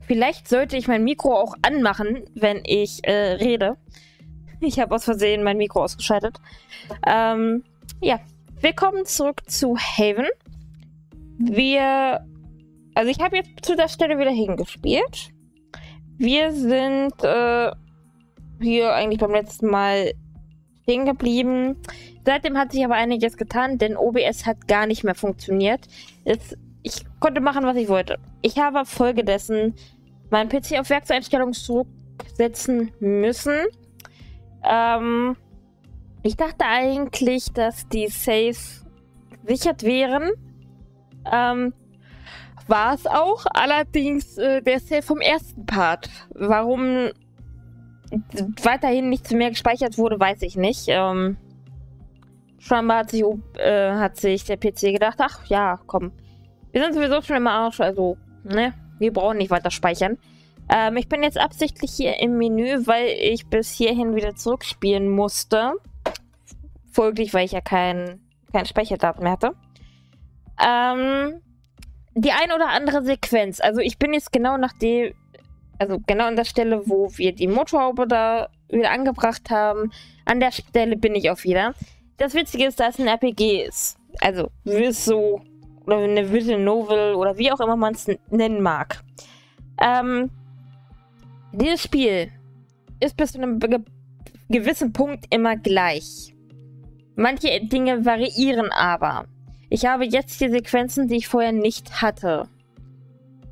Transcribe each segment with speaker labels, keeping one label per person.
Speaker 1: Vielleicht sollte ich mein Mikro auch anmachen, wenn ich äh, rede. Ich habe aus Versehen mein Mikro ausgeschaltet. Ähm, ja, willkommen zurück zu Haven. Wir, also ich habe jetzt zu der Stelle wieder hingespielt. Wir sind äh, hier eigentlich beim letzten Mal stehen geblieben. Seitdem hat sich aber einiges getan, denn OBS hat gar nicht mehr funktioniert. Es, ich konnte machen, was ich wollte. Ich habe folgedessen meinen PC auf Werkseinstellungen zurücksetzen müssen. Ähm, ich dachte eigentlich, dass die Saves gesichert wären. Ähm, war es auch. Allerdings äh, der Save vom ersten Part. Warum weiterhin nichts mehr gespeichert wurde, weiß ich nicht. Ähm, scheinbar hat sich, äh, hat sich der PC gedacht, ach ja, komm. Wir sind sowieso schon im Arsch, also, ne? Wir brauchen nicht weiter speichern. Ähm, ich bin jetzt absichtlich hier im Menü, weil ich bis hierhin wieder zurückspielen musste. Folglich, weil ich ja kein, kein Speicherdaten mehr hatte. Ähm, die ein oder andere Sequenz. Also ich bin jetzt genau nach dem, also genau an der Stelle, wo wir die Motorhaube da wieder angebracht haben. An der Stelle bin ich auch wieder. Das Witzige ist, dass es ein RPG ist. Also, so oder eine Visual Novel oder wie auch immer man es nennen mag. Ähm, dieses Spiel ist bis zu einem ge gewissen Punkt immer gleich. Manche Dinge variieren aber. Ich habe jetzt die Sequenzen, die ich vorher nicht hatte.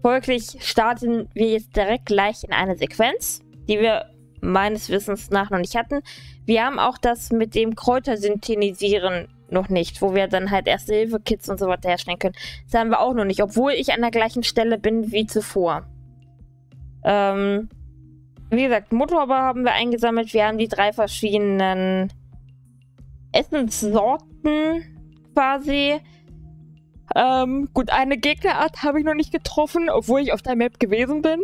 Speaker 1: Folglich starten wir jetzt direkt gleich in eine Sequenz, die wir meines Wissens nach noch nicht hatten. Wir haben auch das mit dem Kräutersynthesieren noch nicht, wo wir dann halt erste Hilfe-Kits und so weiter herstellen können. Das haben wir auch noch nicht, obwohl ich an der gleichen Stelle bin wie zuvor. Ähm, wie gesagt, Motorhaube haben wir eingesammelt. Wir haben die drei verschiedenen Essenssorten quasi. Ähm, gut, eine Gegnerart habe ich noch nicht getroffen, obwohl ich auf der Map gewesen bin.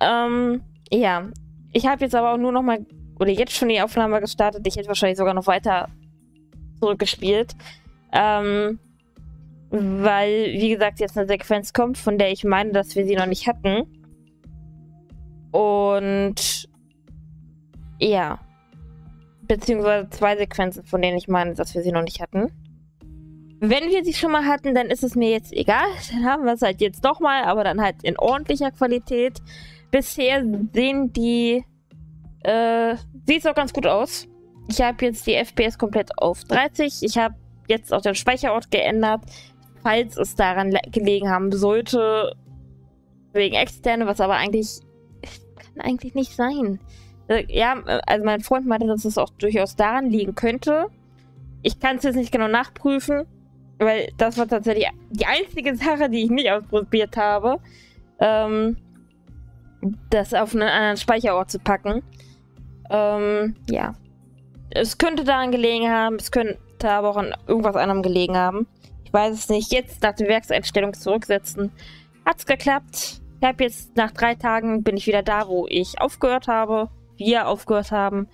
Speaker 1: Ähm, ja. Ich habe jetzt aber auch nur noch mal, oder jetzt schon die Aufnahme gestartet. Ich hätte wahrscheinlich sogar noch weiter zurückgespielt. Ähm, weil, wie gesagt, jetzt eine Sequenz kommt, von der ich meine, dass wir sie noch nicht hatten. Und ja. Beziehungsweise zwei Sequenzen, von denen ich meine, dass wir sie noch nicht hatten. Wenn wir sie schon mal hatten, dann ist es mir jetzt egal. Dann haben wir es halt jetzt doch mal, aber dann halt in ordentlicher Qualität. Bisher sehen die. Äh, sieht es auch ganz gut aus. Ich habe jetzt die FPS komplett auf 30. Ich habe jetzt auch den Speicherort geändert. Falls es daran gelegen haben sollte, wegen externe, was aber eigentlich kann eigentlich nicht sein. Äh, ja, also mein Freund meinte, dass es auch durchaus daran liegen könnte. Ich kann es jetzt nicht genau nachprüfen, weil das war tatsächlich die einzige Sache, die ich nicht ausprobiert habe, ähm, das auf einen anderen Speicherort zu packen. Ähm, ja. Es könnte daran gelegen haben, es könnte aber auch an irgendwas anderem gelegen haben. Ich weiß es nicht. Jetzt nach der Werkseinstellung zurücksetzen. Hat es geklappt. Ich habe jetzt nach drei Tagen bin ich wieder da, wo ich aufgehört habe. Wir aufgehört haben.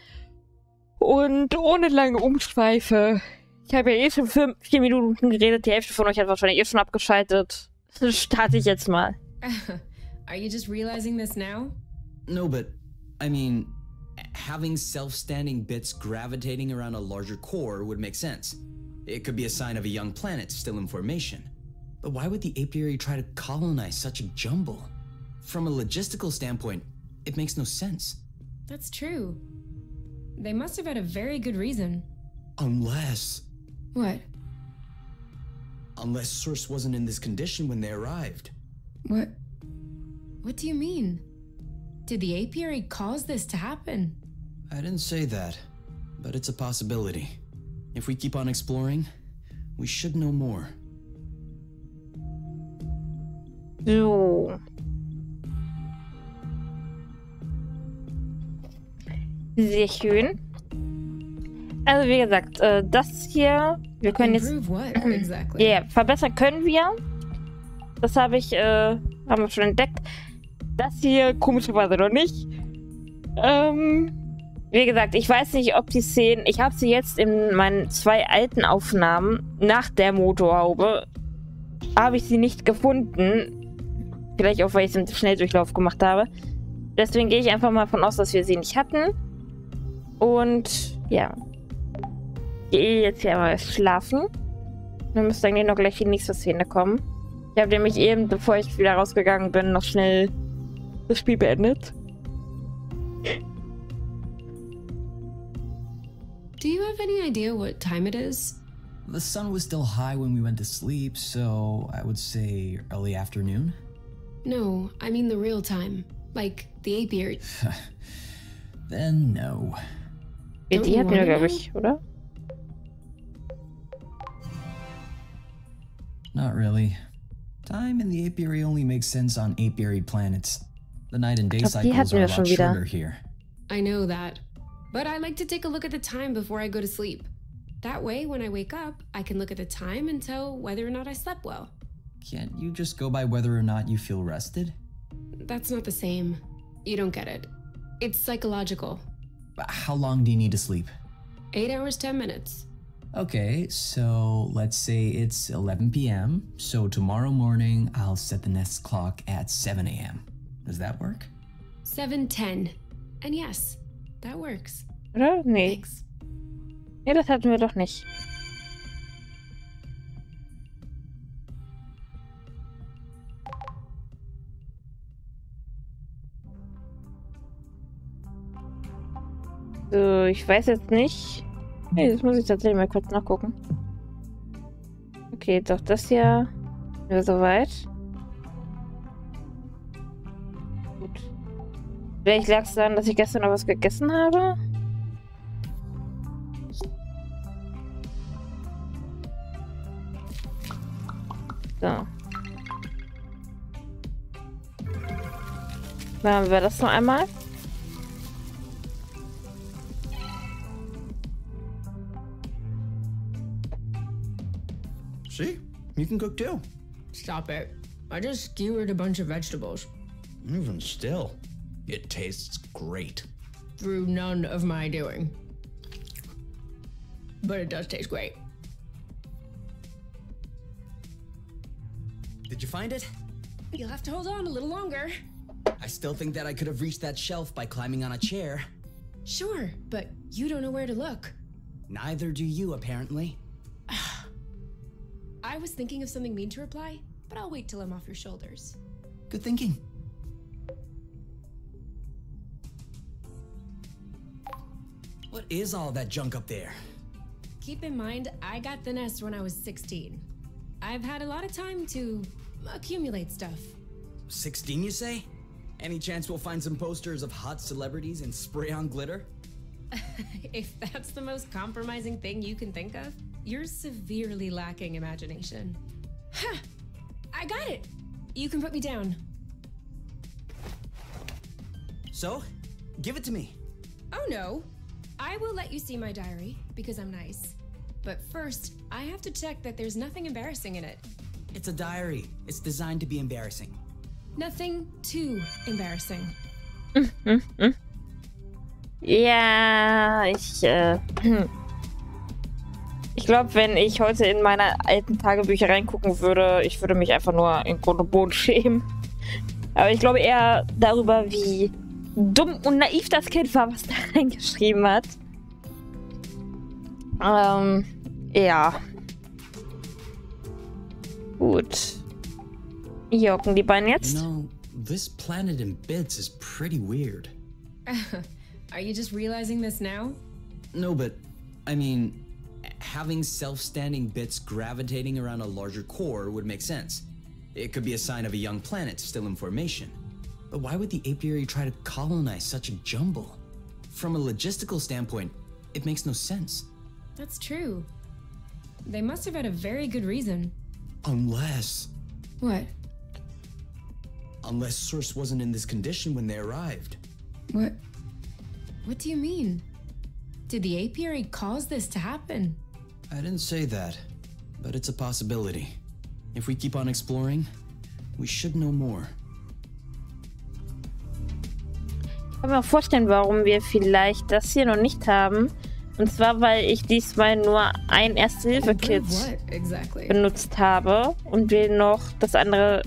Speaker 1: Und ohne lange Umschweife. Ich habe ja eh schon vier, vier, Minuten geredet. Die Hälfte von euch hat wahrscheinlich eh schon abgeschaltet. Starte ich jetzt mal.
Speaker 2: Are you just realizing this now?
Speaker 3: No, but I mean, having self-standing bits gravitating around a larger core would make sense. It could be a sign of a young planet still in formation. But why would the apiary try to colonize such a jumble? From a logistical standpoint, it makes no sense.
Speaker 2: That's true. They must have had a very good reason.
Speaker 3: Unless.
Speaker 2: What?
Speaker 3: Unless Source wasn't in this condition when they arrived.
Speaker 2: What? What do you mean? Did the apiary cause this to happen?
Speaker 3: I didn't say that, but it's a possibility. If we keep on exploring, we should know more.
Speaker 1: So. Sehr schön. Also wie gesagt, äh, das hier, wir können jetzt...
Speaker 2: What exactly?
Speaker 1: Yeah, verbessern können wir. Das habe ich, äh, haben wir schon entdeckt. Das hier komischerweise noch nicht. Ähm, wie gesagt, ich weiß nicht, ob die Szenen... Ich habe sie jetzt in meinen zwei alten Aufnahmen nach der Motorhaube habe ich sie nicht gefunden. Vielleicht auch, weil ich es im Schnelldurchlauf gemacht habe. Deswegen gehe ich einfach mal von aus, dass wir sie nicht hatten. Und ja. Gehe jetzt hier mal schlafen. Dann müsste eigentlich noch gleich die nächste Szene kommen. Ich habe nämlich eben, bevor ich wieder rausgegangen bin, noch schnell das Spiel beendet.
Speaker 2: Do you have any idea what time it is?
Speaker 3: The sun was still high when we went to sleep, so I would say early afternoon.
Speaker 2: No, I mean the real time. Like the apiary.
Speaker 3: Then no.
Speaker 1: Die
Speaker 2: Don't you
Speaker 1: hatten wir, glaube ich, oder?
Speaker 3: Not really. Time in the apiary only makes sense on apiary planets. The night and day
Speaker 1: glaub,
Speaker 3: cycles are a lot shorter here.
Speaker 2: I know that. But I like to take a look at the time before I go to sleep. That way, when I wake up, I can look at the time and tell whether or not I slept well.
Speaker 3: Can't you just go by whether or not you feel rested?
Speaker 2: That's not the same. You don't get it. It's psychological.
Speaker 3: How long do you need to sleep?
Speaker 2: Eight hours, ten minutes.
Speaker 3: Okay, so let's say it's 11 p.m. So tomorrow morning, I'll set the Nest clock at 7 a.m. Does that work?
Speaker 2: Seven, ten. And yes, that works.
Speaker 1: Oder? Nee.
Speaker 2: Thanks.
Speaker 1: Nee, das hatten wir doch nicht. So, ich weiß jetzt nicht. Nee, das muss ich tatsächlich mal kurz nachgucken. Okay, doch das hier. Ja, soweit. Vielleicht lag es daran, dass ich gestern noch was gegessen habe. So. Machen wir das noch einmal.
Speaker 3: See, you can cook too.
Speaker 2: Stop it. I just skewered a bunch of vegetables
Speaker 3: Even still, it tastes great.
Speaker 2: through none of my doing. But it does taste great.
Speaker 3: Did you find it?
Speaker 2: You'll have to hold on a little longer.
Speaker 3: I still think that I could have reached that shelf by climbing on a chair.
Speaker 2: Sure, but you don't know where to look.
Speaker 3: Neither do you, apparently.
Speaker 2: I was thinking of something mean to reply, but I'll wait till I'm off your shoulders.
Speaker 3: Good thinking. What is all that junk up there?
Speaker 2: Keep in mind, I got the nest when I was 16. I've had a lot of time to accumulate stuff.
Speaker 3: 16, you say? Any chance we'll find some posters of hot celebrities and spray on glitter?
Speaker 2: if that's the most compromising thing you can think of, you're severely lacking imagination. Ha! I got it! You can put me down.
Speaker 3: So, give it to me.
Speaker 2: Oh no! I will let you see my diary because I'm nice. But first, I have to check that there's nothing embarrassing in it.
Speaker 3: It's a diary. It's designed to be embarrassing.
Speaker 2: Nothing too embarrassing.
Speaker 1: Ja, ich, äh, ich glaube, wenn ich heute in meine alten Tagebücher reingucken würde, ich würde mich einfach nur in Grund und Boden schämen. Aber ich glaube eher darüber, wie dumm und naiv das Kind war, was da reingeschrieben hat. Ähm, ja. Gut. Hier hocken die beiden jetzt.
Speaker 3: You know, this planet in bits is pretty weird.
Speaker 2: Are you just realizing this now?
Speaker 3: No, but I mean, having self standing bits gravitating around a larger core would make sense. It could be a sign of a young planet still in formation. But why would the apiary try to colonize such a jumble? From a logistical standpoint, it makes no sense.
Speaker 2: That's true. They must have had a very good reason.
Speaker 3: Unless.
Speaker 2: What?
Speaker 3: Unless Source wasn't in this condition when they arrived.
Speaker 2: What? What do you mean? Did the apiary cause this to happen?
Speaker 3: I didn't say that, but it's a possibility. If we keep on exploring, we should know more.
Speaker 1: Ich kann mir auch vorstellen, warum wir vielleicht das hier noch nicht haben. Und zwar, weil ich diesmal nur ein Erste-Hilfe-Kit
Speaker 2: exactly?
Speaker 1: benutzt habe und wir noch das andere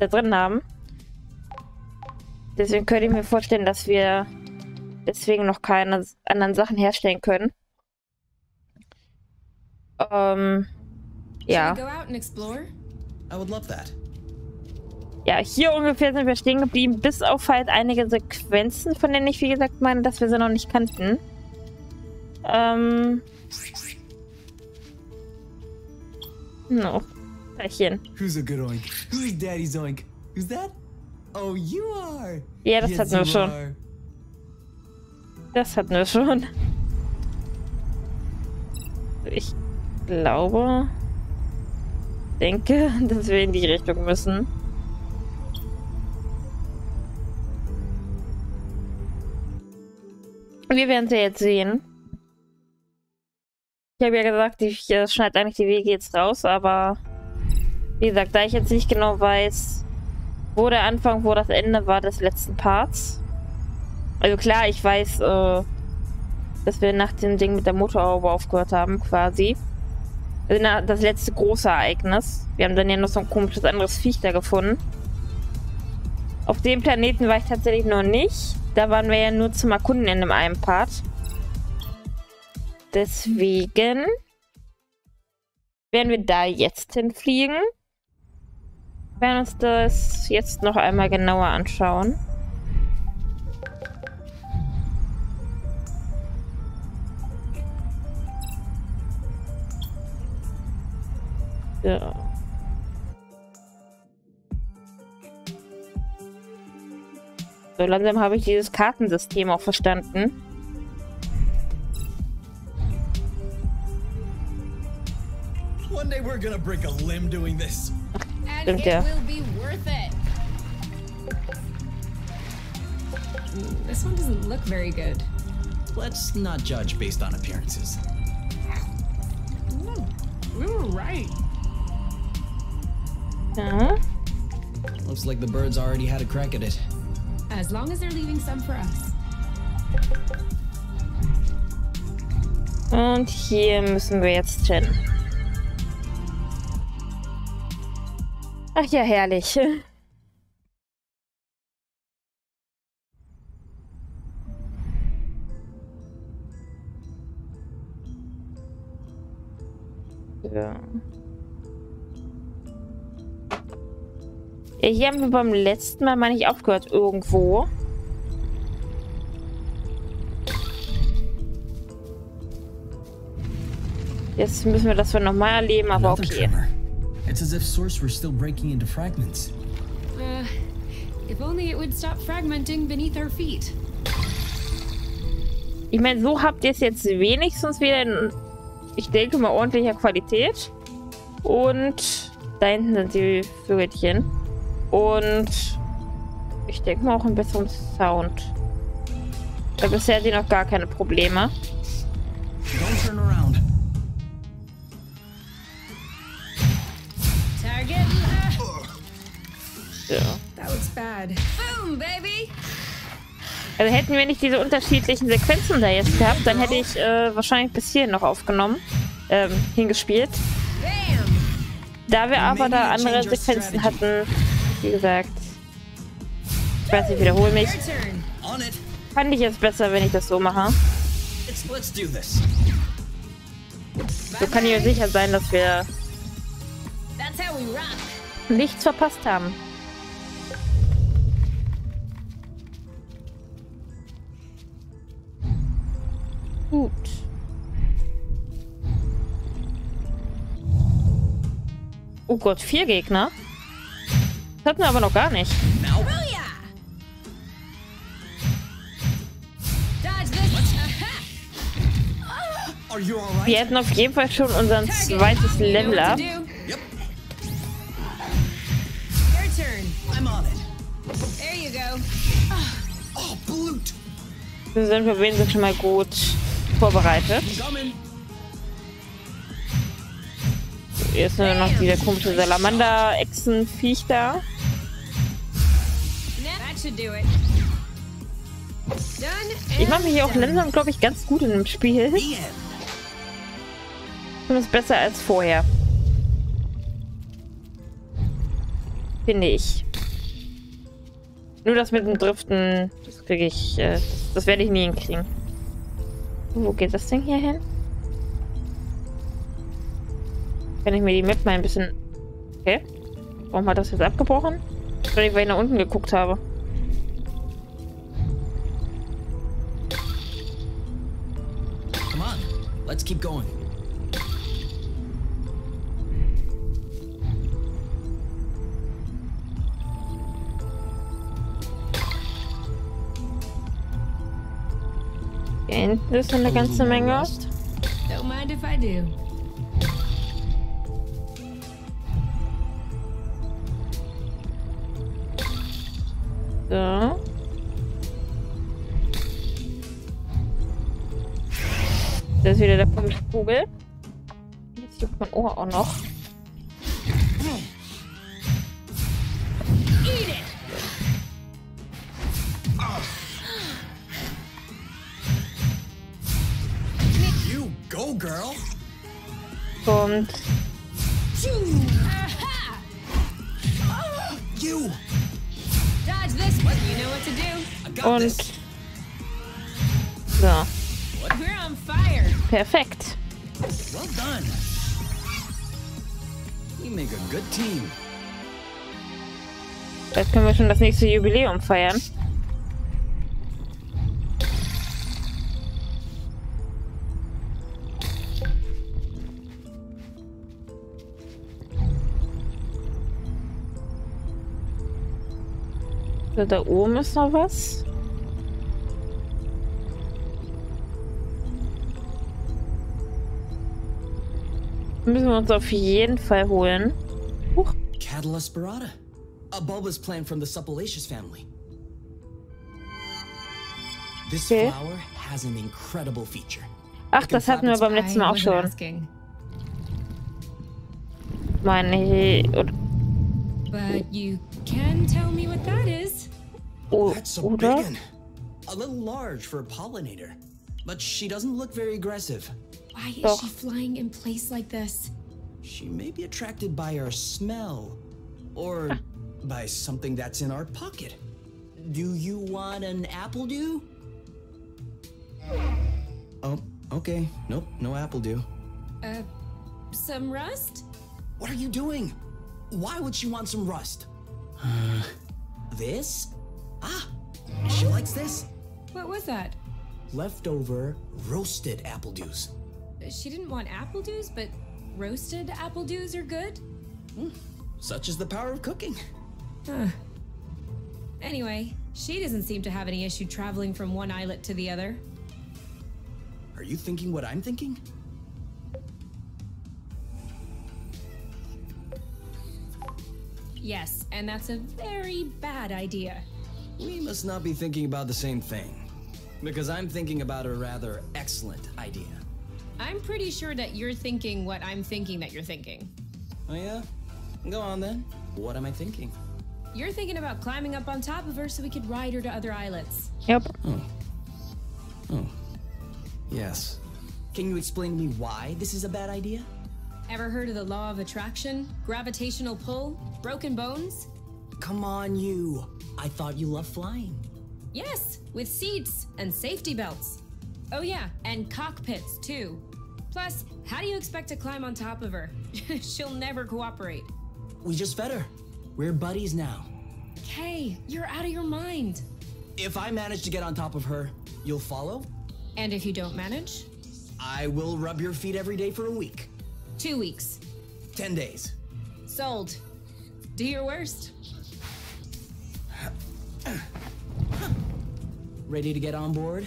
Speaker 1: da drin haben. Deswegen könnte ich mir vorstellen, dass wir deswegen noch keine anderen Sachen herstellen können. Ähm, ja.
Speaker 3: I would love that.
Speaker 1: Ja, hier ungefähr sind wir stehen geblieben, bis auf halt einige Sequenzen, von denen ich, wie gesagt, meine, dass wir sie noch nicht kannten. Ähm. No. Teilchen.
Speaker 3: Who's a good oink? Who's daddy's oink? Who's that? Oh, you are.
Speaker 1: Ja, das hatten wir schon.
Speaker 3: are.
Speaker 1: Das hatten wir schon. Ich glaube, denke, dass wir in die Richtung müssen. Wir werden es ja jetzt sehen. Ich habe ja gesagt, ich äh, schneide eigentlich die Wege jetzt raus, aber wie gesagt, da ich jetzt nicht genau weiß, wo der Anfang, wo das Ende war des letzten Parts. Also klar, ich weiß, äh, dass wir nach dem Ding mit der Motorhaube aufgehört haben, quasi. Also na, das letzte große Ereignis. Wir haben dann ja noch so ein komisches anderes Viech da gefunden. Auf dem Planeten war ich tatsächlich noch nicht. Da waren wir ja nur zum Erkunden in dem einen Part. Deswegen werden wir da jetzt hinfliegen. werden uns das jetzt noch einmal genauer anschauen. Ja. So langsam habe ich dieses Kartensystem auch verstanden.
Speaker 3: One day we're gonna break a limb doing this.
Speaker 2: And
Speaker 1: Stimmt
Speaker 2: it
Speaker 1: ja.
Speaker 2: will be worth it. This one doesn't look very good.
Speaker 3: Let's not judge based on appearances.
Speaker 2: We were right.
Speaker 1: Ja.
Speaker 3: Looks like the birds already had a crack at it.
Speaker 2: As long as they're leaving some for us.
Speaker 1: Und hier müssen wir jetzt hin. Ach ja, herrlich. Hier haben wir beim letzten Mal, meine ich, aufgehört irgendwo. Jetzt müssen wir das wohl nochmal erleben, aber okay.
Speaker 3: It's as if Source were still breaking into fragments.
Speaker 2: Uh, if only it would stop fragmenting beneath our feet.
Speaker 1: Ich meine, so habt ihr es jetzt wenigstens wieder in, ich denke mal, ordentlicher Qualität. Und da hinten sind die Vögelchen. Und ich denke mal auch einen besseren Sound. Weil bisher die noch gar keine Probleme.
Speaker 3: Don't turn around.
Speaker 2: Target.
Speaker 1: Ja.
Speaker 2: that looks bad. Boom, baby.
Speaker 1: Also hätten wir nicht diese unterschiedlichen Sequenzen da jetzt gehabt, dann hätte ich äh, wahrscheinlich bis hierhin noch aufgenommen, ähm, hingespielt. Da wir aber da andere Sequenzen hatten, wie gesagt, ich weiß, ich wiederhole mich, fand ich es besser, wenn ich das so mache. So kann ich mir sicher sein, dass wir nichts verpasst haben. Gut. Oh Gott, vier Gegner? Das hatten wir aber noch gar nicht. Wir hätten auf jeden Fall schon
Speaker 2: Target.
Speaker 1: zweites Level
Speaker 3: Blut.
Speaker 1: Wir sind für wen sind schon mal gut vorbereitet.
Speaker 3: Coming.
Speaker 1: Jetzt nur noch diese komische Salamander-Echsen-Viech da. Ich mache mich hier auch langsam, glaube ich, ganz gut in dem Spiel. Zumindest besser als vorher. Finde ich. Nur das mit dem Driften, das kriege ich, äh, das, das werde ich nie hinkriegen. Wo geht das Ding hier hin? Kann ich mir die Map mal ein bisschen... Okay. Warum hat das jetzt abgebrochen? Weil ich nach unten geguckt habe.
Speaker 3: Let's keep going.
Speaker 1: Hinten ist eine ganze Menge.
Speaker 2: Don't mind if I do.
Speaker 1: So. Ist wieder der Vogel. Jetzt juckt mein Ohr auch noch.
Speaker 3: Go, girl.
Speaker 1: Und
Speaker 2: Aha!
Speaker 3: You.
Speaker 2: Dodge this one. You know what to do.
Speaker 3: I got
Speaker 1: Und
Speaker 3: this.
Speaker 1: so. Perfekt.
Speaker 3: Well done. We make a good team.
Speaker 1: Jetzt können wir schon das nächste Jubiläum feiern. So, da oben ist noch was. Müssen wir uns auf jeden Fall holen. Huch.
Speaker 3: Cattle aspirata. A bulbous plant from the Suppalaceous family. This
Speaker 1: Okay.
Speaker 3: flower has an incredible feature.
Speaker 1: Ach, das hatten wir beim letzten Mal auch schon. Meine. Oder,
Speaker 2: But you can tell me what that is.
Speaker 1: o-
Speaker 3: That's a
Speaker 1: oder?
Speaker 3: big one. A little large for a pollinator. But she doesn't look very aggressive.
Speaker 2: Why is
Speaker 1: Doch.
Speaker 2: she flying in place like this?
Speaker 3: She may be attracted by our smell. Or by something that's in our pocket. Do you want an apple dew? Oh, okay. Nope, no apple dew.
Speaker 2: Uh, some rust?
Speaker 3: What are you doing? Why would she want some rust? Uh, this? Ah, she likes this.
Speaker 2: What was that?
Speaker 3: Leftover roasted apple dews.
Speaker 2: She didn't want apple dews, but roasted apple dews are good? Hmm.
Speaker 3: Such is the power of cooking.
Speaker 2: Huh. Anyway, she doesn't seem to have any issue traveling from one islet to the other.
Speaker 3: Are you thinking what I'm thinking?
Speaker 2: Yes, and that's a very bad idea.
Speaker 3: We must not be thinking about the same thing. Because I'm thinking about a rather excellent idea.
Speaker 2: I'm pretty sure that you're thinking what I'm thinking that you're thinking.
Speaker 3: Oh, yeah? Go on then. What am I thinking?
Speaker 2: You're thinking about climbing up on top of her so we could ride her to other islets.
Speaker 1: Yep.
Speaker 3: Oh. Oh. Yes. Can you explain to me why this is a bad idea?
Speaker 2: Ever heard of the law of attraction? Gravitational pull? Broken bones?
Speaker 3: Come on, you. I thought you loved flying.
Speaker 2: Yes, with seats and safety belts. Oh, yeah, and cockpits, too. Plus, how do you expect to climb on top of her? She'll never cooperate.
Speaker 3: We just fed her. We're buddies now.
Speaker 2: Kay, you're out of your mind.
Speaker 3: If I manage to get on top of her, you'll follow?
Speaker 2: And if you don't manage?
Speaker 3: I will rub your feet every day for a week.
Speaker 2: Two weeks.
Speaker 3: Ten days.
Speaker 2: Sold. Do your worst.
Speaker 3: Ready to get on board?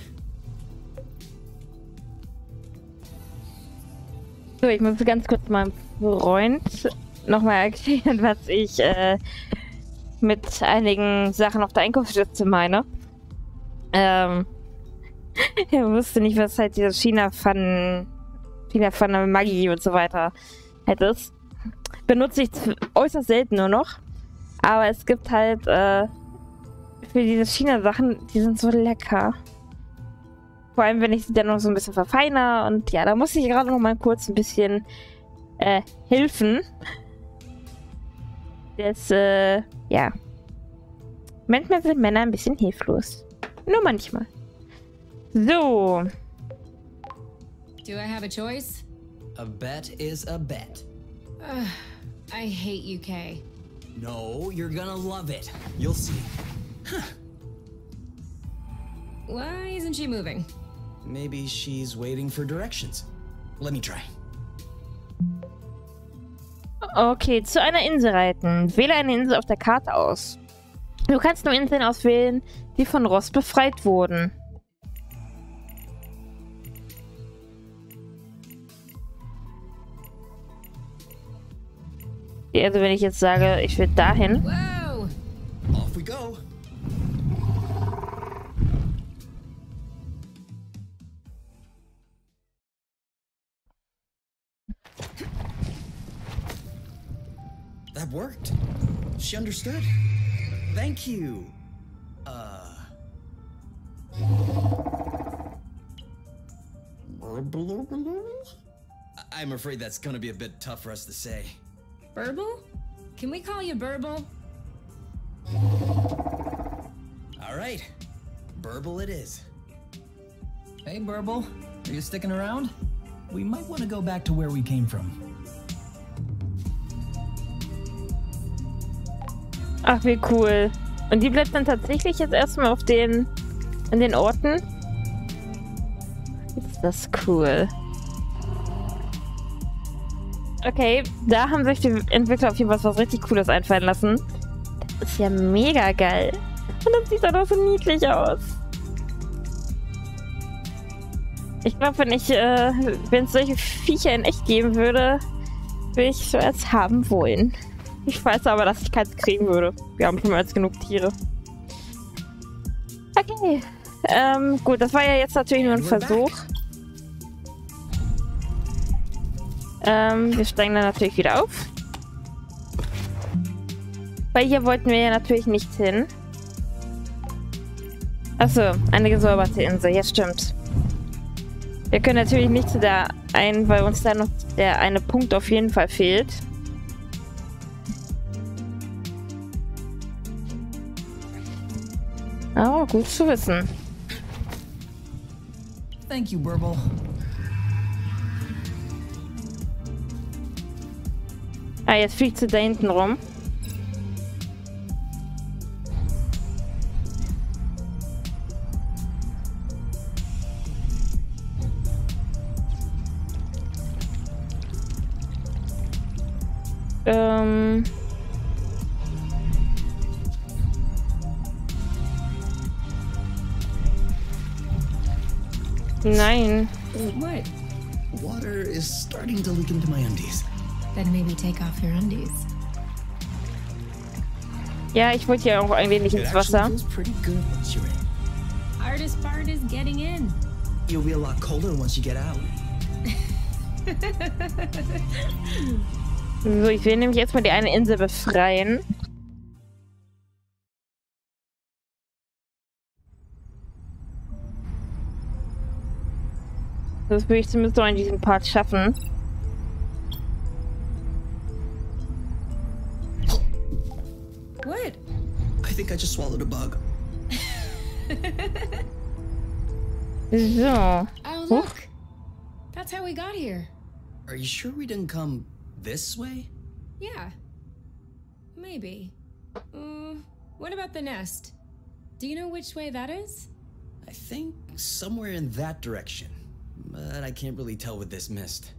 Speaker 1: So, ich muss ganz kurz meinem Freund nochmal erklären, was ich äh, mit einigen Sachen auf der Einkaufsliste meine. Ähm, er wusste nicht, was halt dieses China-Pfannen, China-Pfanne Maggi und so weiter halt ist. Benutze ich äußerst selten nur noch. Aber es gibt halt äh, für diese China-Sachen, die sind so lecker. Vor allem, wenn ich sie dann noch so ein bisschen verfeiner. Und ja, da muss ich gerade noch mal kurz ein bisschen äh, helfen. Das, äh, ja. Manchmal sind Männer ein bisschen hilflos. Nur manchmal. So.
Speaker 2: Do I have a choice?
Speaker 3: A bet is a bet.
Speaker 2: Ugh, I hate UK.
Speaker 3: No, you're gonna love it. You'll see.
Speaker 2: Why isn't she moving?
Speaker 3: Maybe she's waiting for directions. Let me try.
Speaker 1: Okay, zu einer Insel reiten. Wähle eine Insel auf der Karte aus. Du kannst nur Inseln auswählen, die von Rost befreit wurden. Also wenn ich jetzt sage, ich will dahin.
Speaker 2: Whoa!
Speaker 3: Off we go. That worked. She understood. Thank you. Uh. I'm afraid that's gonna be a bit tough for us to say.
Speaker 2: Burble? Can we call you Burble?
Speaker 3: All right. Burble it is.
Speaker 4: Hey, Burble. Are you sticking around? We might want to go back to where we came from.
Speaker 1: Ach, wie cool. Und die bleibt dann tatsächlich jetzt erstmal auf den, an den Orten. Ist das cool. Okay, da haben sich die Entwickler auf jeden Fall was richtig Cooles einfallen lassen. Das ist ja mega geil. Und das sieht doch so niedlich aus. Ich glaube, wenn ich, äh, wenn es solche Viecher in echt geben würde, würde ich so als haben wollen. Ich weiß aber, dass ich keins kriegen würde. Wir haben schon mehr als genug Tiere. Okay. Ähm, gut, das war ja jetzt natürlich nur ein Versuch. Ähm, wir steigen dann natürlich wieder auf. Weil hier wollten wir ja natürlich nicht hin. Achso, eine gesäuberte Insel, ja stimmt. Wir können natürlich nicht zu der einen, weil uns da noch der eine Punkt auf jeden Fall fehlt. Oh, gut zu wissen.
Speaker 4: Thank you, Burble.
Speaker 1: Ah, jetzt fliegt sie da hinten rum. Nein.
Speaker 2: What?
Speaker 3: Water is starting to leak into my undies.
Speaker 2: Then maybe take off your undies.
Speaker 1: Ja, ich wollte ja auch ein wenig
Speaker 3: It
Speaker 1: ins
Speaker 3: actually
Speaker 1: Wasser.
Speaker 3: feels pretty good once you're in.
Speaker 2: Hardest part is getting in.
Speaker 3: You'll be a lot colder once you get out.
Speaker 1: So, ich will nämlich erstmal die eine Insel befreien. Das will ich zumindest noch in diesem Part schaffen.
Speaker 2: What?
Speaker 3: I think I just swallowed a bug.
Speaker 1: So.
Speaker 2: Oh, look. That's how we got here.
Speaker 3: Are you sure we didn't come this way?
Speaker 2: Yeah. Maybe. Mm, what about the nest? Do you know which way that is?
Speaker 3: I think somewhere in that direction. But I can't really tell with this mist.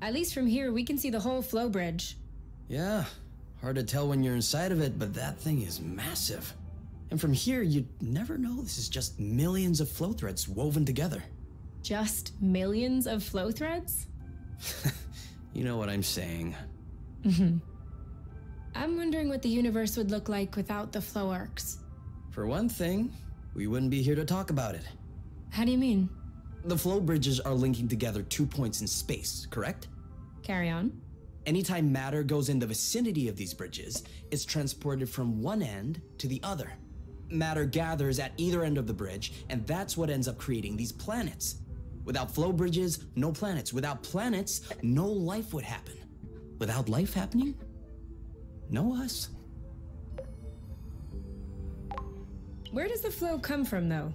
Speaker 2: At least from here, we can see the whole flow bridge.
Speaker 3: Yeah, hard to tell when you're inside of it, but that thing is massive. And from here, you'd never know this is just millions of flow threads woven together.
Speaker 2: Just millions of flow threads?
Speaker 3: You know what I'm saying. Mm-hmm.
Speaker 2: I'm wondering what the universe would look like without the flow arcs.
Speaker 3: For one thing, we wouldn't be here to talk about it.
Speaker 2: How do you mean?
Speaker 3: The flow bridges are linking together two points in space, correct?
Speaker 2: Carry on.
Speaker 3: Anytime matter goes in the vicinity of these bridges, it's transported from one end to the other. Matter gathers at either end of the bridge, and that's what ends up creating these planets. Without flow bridges, no planets. Without planets, no life would happen. Without life happening, no us.
Speaker 2: Where does the flow come from, though?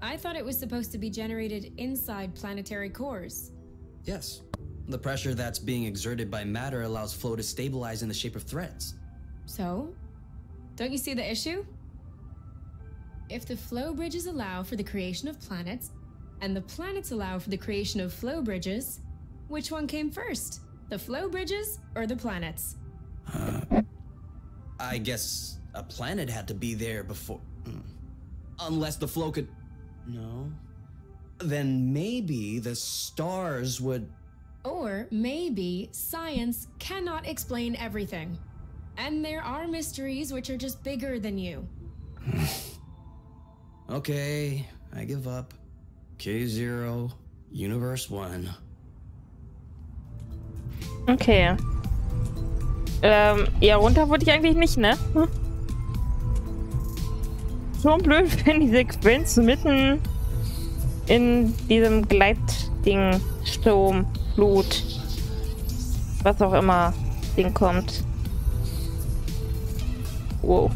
Speaker 2: I thought it was supposed to be generated inside planetary cores.
Speaker 3: Yes. The pressure that's being exerted by matter allows flow to stabilize in the shape of threads.
Speaker 2: So? Don't you see the issue? If the flow bridges allow for the creation of planets, and the planets allow for the creation of flow bridges, which one came first? The flow bridges or the planets?
Speaker 3: I guess a planet had to be there before. hmm. Unless the flow could. No. Then maybe the stars would.
Speaker 2: Or maybe science cannot explain everything. And there are mysteries which are just bigger than you.
Speaker 3: Okay, I give up. K0, Universe 1.
Speaker 1: Okay. Ähm, ja, runter wollte ich eigentlich nicht, ne? Hm. Schon blöd, wenn die Sequenz mitten in diesem Gleitding, Sturm, Flut, was auch immer, Ding kommt. Wow.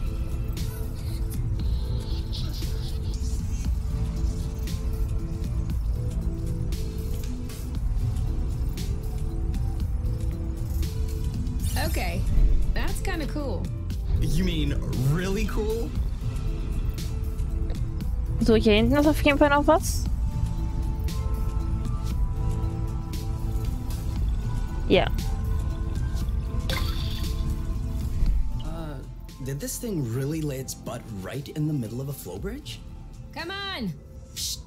Speaker 2: Okay, that's kind of cool.
Speaker 3: You mean really cool?
Speaker 1: So, hier hinten ist auf jeden Fall noch was. Ja.
Speaker 3: Uh, did this thing really lay its butt right in the middle of a flow bridge?
Speaker 2: Come on! Psst.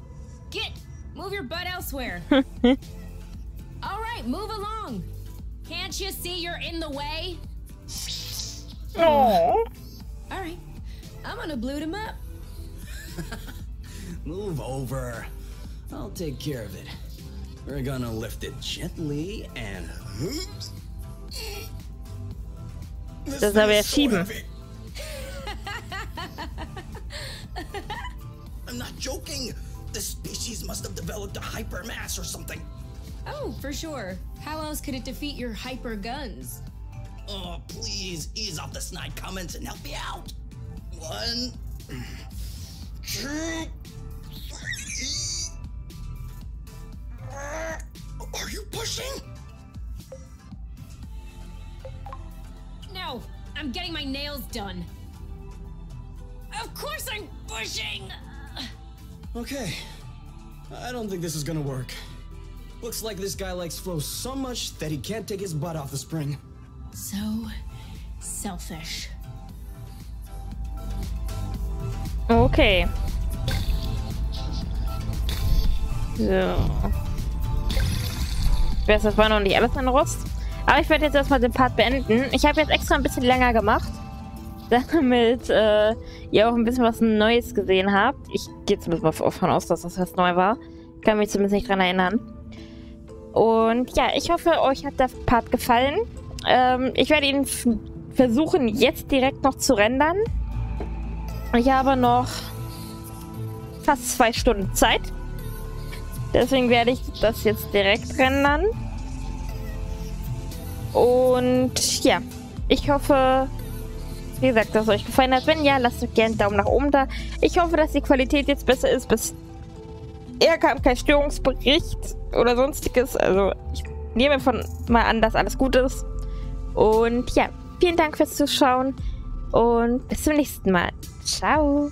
Speaker 2: Get! Move your butt elsewhere. All right, move along. Can't you see you're in the way?
Speaker 1: Oh.
Speaker 2: All right, I'm gonna bloot him up.
Speaker 3: Move over. I'll take care of it. We're gonna lift it gently and. This
Speaker 1: Das aber
Speaker 3: thing
Speaker 1: ja
Speaker 3: so
Speaker 1: schieben.
Speaker 3: I'm not joking. This species must have developed a hypermass or something.
Speaker 2: Oh, for sure. How else could it defeat your hyper guns?
Speaker 3: Oh, please ease off the snide comments and help me out. One, two, you pushing?
Speaker 2: No, I'm getting my nails done. Of course I'm pushing!
Speaker 3: Okay. I don't think this is gonna work. Looks like this guy likes flow so much that he can't take his butt off the spring.
Speaker 2: So selfish.
Speaker 1: Okay. So. Weiß, das war noch nicht alles an Rost. Aber ich werde jetzt erstmal den Part beenden. Ich habe jetzt extra ein bisschen länger gemacht. Damit äh, ihr auch ein bisschen was Neues gesehen habt. Ich gehe zumindest mal davon aus, dass das was neu war. Ich kann mich zumindest nicht dran erinnern. Und ja, ich hoffe, euch hat der Part gefallen. Ähm, ich werde ihn versuchen, jetzt direkt noch zu rendern. Ich habe noch fast zwei Stunden Zeit. Deswegen werde ich das jetzt direkt rendern. Und ja, ich hoffe, wie gesagt, dass es euch gefallen hat. Wenn ja, lasst doch gerne einen Daumen nach oben da. Ich hoffe, dass die Qualität jetzt besser ist. Bisher kam kein Störungsbericht oder sonstiges. Also ich nehme von mal an, dass alles gut ist. Und ja, vielen Dank fürs Zuschauen und bis zum nächsten Mal. Ciao.